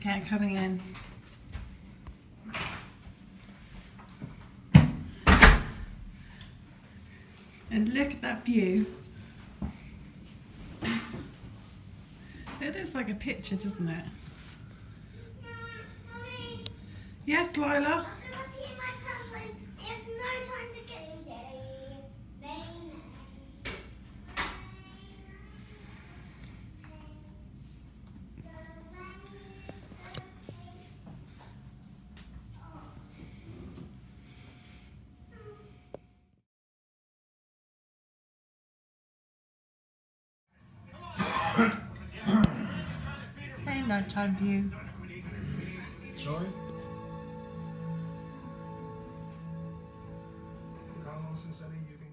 Cat coming in. And look at that view. It is like a picture, doesn't it? Yes, Lila? nighttime view. Sorry? How long since any you can